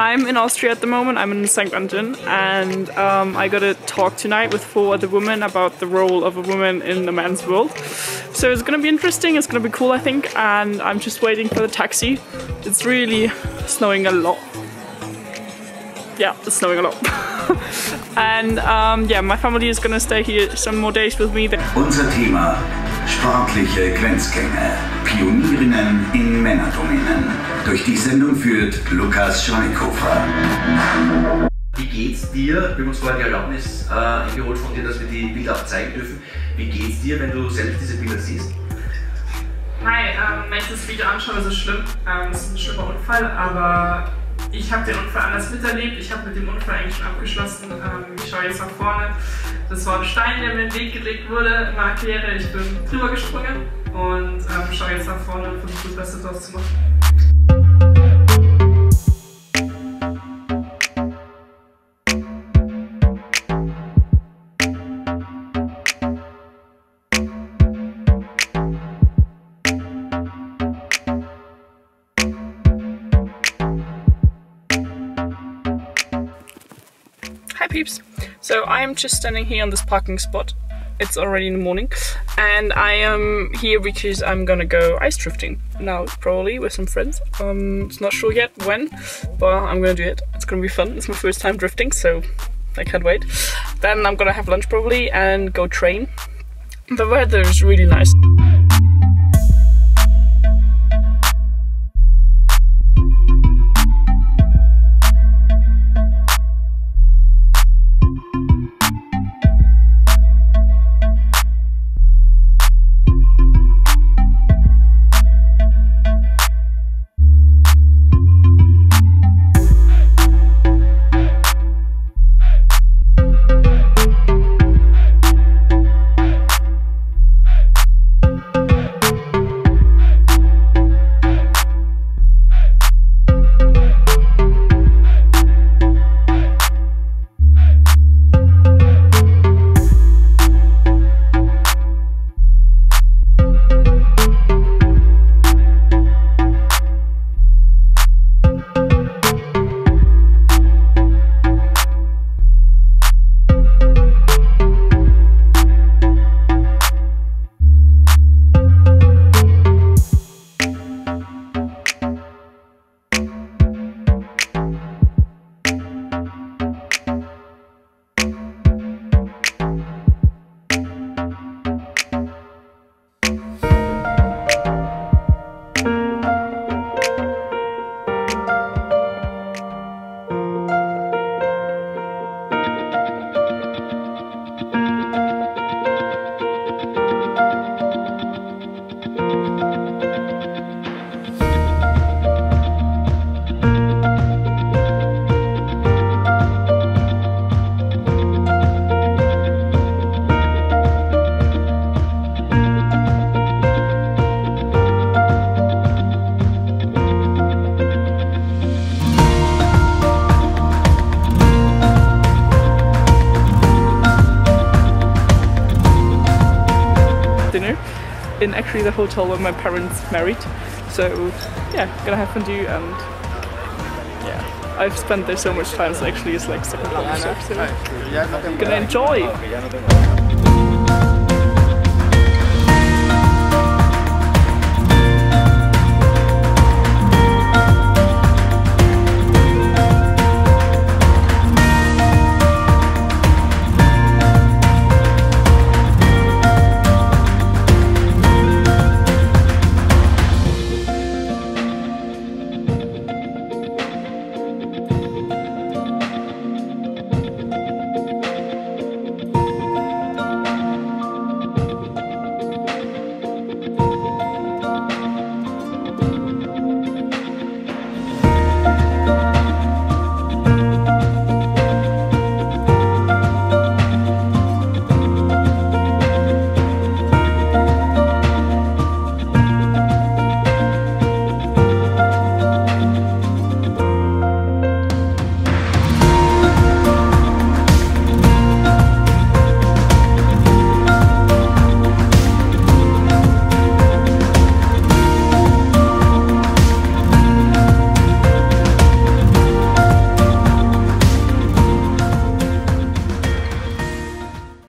I'm in Austria at the moment. I'm in St. Anton, and um, I got a talk tonight with four other women about the role of a woman in the man's world. So it's gonna be interesting. It's gonna be cool, I think. And I'm just waiting for the taxi. It's really snowing a lot. Yeah, it's snowing a lot. and um, yeah, my family is gonna stay here some more days with me. Unser Thema: sportliche Grenzgänge. Pionierinnen in Männerdomänen. Durch die Sendung führt Lukas Schweighofer. Wie geht's dir? Wir haben uns vorher die Erlaubnis äh, eingeholt von dir, dass wir die Bilder auch zeigen dürfen. Wie geht's dir, wenn du selbst diese Bilder siehst? Hi, ähm, wenn ich das Video anschaue, ist es schlimm. Ähm, es ist ein schlimmer Unfall, aber ich habe den Unfall anders miterlebt. Ich habe mit dem Unfall eigentlich schon abgeschlossen. Ähm, ich schaue jetzt nach vorne. Das war ein Stein, der mir in den Weg gelegt wurde in meiner Karriere. Ich bin drüber gesprungen und ähm, schaue jetzt nach vorne und versuche das Beste daraus zu machen. Peeps! So I am just standing here on this parking spot. It's already in the morning and I am here because I'm gonna go ice drifting now probably with some friends. Um, it's not sure yet when, but I'm gonna do it. It's gonna be fun. It's my first time drifting so I can't wait. Then I'm gonna have lunch probably and go train. The weather is really nice. In actually the hotel where my parents married. So yeah, gonna have fun too and yeah, I've spent there so much time so actually it's like second home. So, so gonna enjoy.